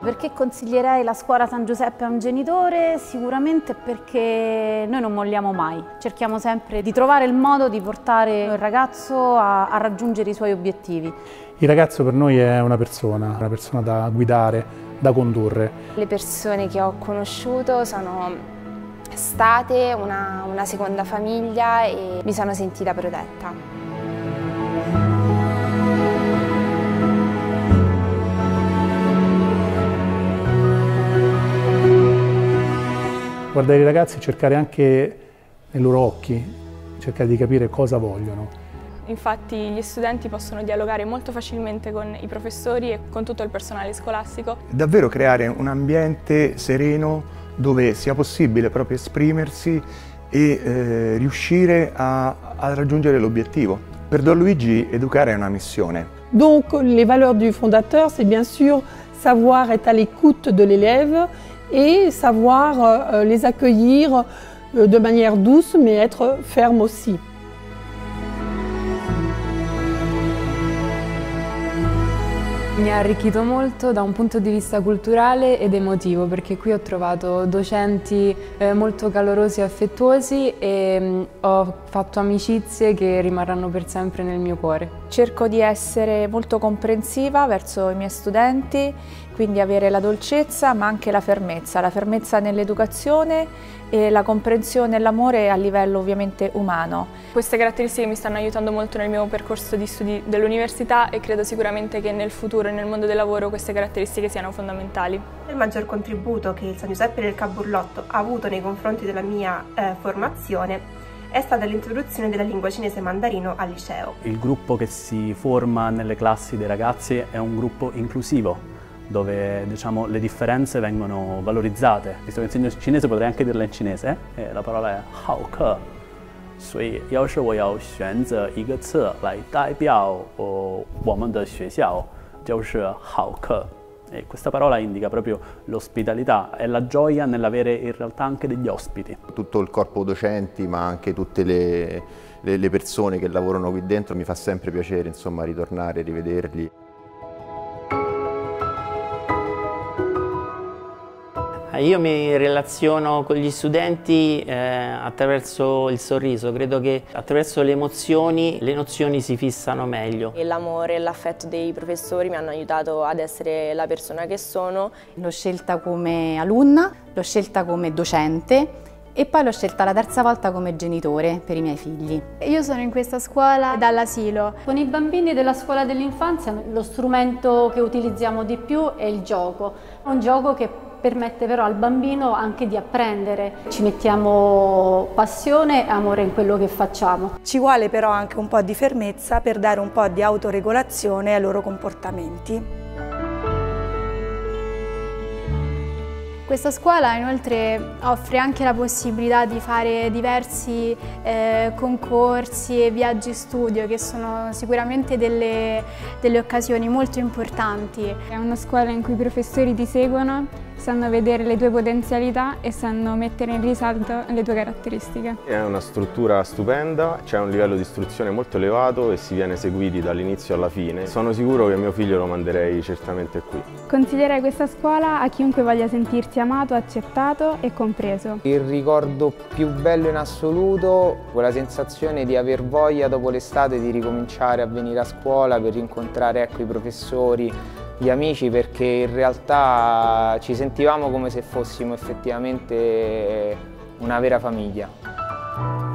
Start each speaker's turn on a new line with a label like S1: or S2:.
S1: perché consiglierei la scuola San Giuseppe a un genitore? Sicuramente perché noi non molliamo mai, cerchiamo sempre di trovare il modo di portare il ragazzo a, a raggiungere i suoi obiettivi.
S2: Il ragazzo per noi è una persona, una persona da guidare, da condurre.
S3: Le persone che ho conosciuto sono state una, una seconda famiglia e mi sono sentita protetta.
S2: Guardare i ragazzi e cercare anche nei loro occhi, cercare di capire cosa vogliono.
S4: Infatti gli studenti possono dialogare molto facilmente con i professori e con tutto il personale scolastico.
S5: Davvero creare un ambiente sereno dove sia possibile proprio esprimersi e eh, riuscire a, a raggiungere l'obiettivo. Per Don Luigi educare è una missione.
S6: Donc les valeurs du fondateur, c'est bien sûr savoir être à l'écoute de l'élève et savoir euh, les accueillir euh, de manière douce mais être ferme aussi.
S7: Mi ha arricchito molto da un punto di vista culturale ed emotivo perché qui ho trovato docenti eh, molto calorosi e affettuosi e mm, ho fatto amicizie che rimarranno per sempre nel mio cuore.
S8: Cerco di essere molto comprensiva verso i miei studenti, quindi avere la dolcezza ma anche la fermezza, la fermezza nell'educazione e la comprensione e l'amore a livello ovviamente umano.
S4: Queste caratteristiche mi stanno aiutando molto nel mio percorso di studi dell'università e credo sicuramente che nel futuro e nel mondo del lavoro queste caratteristiche siano fondamentali.
S9: Il maggior contributo che il San Giuseppe del Caburlotto ha avuto nei confronti della mia eh, formazione è stata l'introduzione della lingua cinese mandarino al liceo.
S10: Il gruppo che si forma nelle classi dei ragazzi è un gruppo inclusivo, dove diciamo, le differenze vengono valorizzate. Visto che insegno cinese potrei anche dirla in cinese, eh? la parola è hao ke. 所以，要是我要选择一个词来代表我我们的学校，就是好客。 E questa parola indica proprio l'ospitalità e la gioia nell'avere in realtà anche degli ospiti.
S11: Tutto il corpo docenti ma anche tutte le, le, persone che lavorano qui dentro mi fa sempre piacere insomma ritornare, rivederli.
S12: Io mi relaziono con gli studenti eh, attraverso il sorriso, credo che attraverso le emozioni le nozioni si fissano meglio.
S3: L'amore e l'affetto dei professori mi hanno aiutato ad essere la persona che sono.
S1: L'ho scelta come alunna, l'ho scelta come docente e poi l'ho scelta la terza volta come genitore per i miei figli.
S13: Io sono in questa scuola dall'asilo.
S1: Con i bambini della scuola dell'infanzia lo strumento che utilizziamo di più è il gioco. Un gioco che permette però al bambino anche di apprendere. Ci mettiamo passione e amore in quello che facciamo.
S14: Ci vuole però anche un po' di fermezza per dare un po' di autoregolazione ai loro comportamenti.
S13: Questa scuola inoltre offre anche la possibilità di fare diversi eh, concorsi e viaggi studio che sono sicuramente delle, delle occasioni molto importanti.
S15: È una scuola in cui i professori ti seguono sanno vedere le tue potenzialità e sanno mettere in risalto le tue caratteristiche.
S16: È una struttura stupenda, c'è un livello di istruzione molto elevato e si viene seguiti dall'inizio alla fine. Sono sicuro che mio figlio lo manderei certamente qui.
S15: Consiglierei questa scuola a chiunque voglia sentirsi amato, accettato e compreso.
S17: Il ricordo più bello in assoluto, quella sensazione di aver voglia dopo l'estate di ricominciare a venire a scuola per rincontrare ecco, i professori, gli amici perché in realtà ci sentivamo come se fossimo effettivamente una vera famiglia.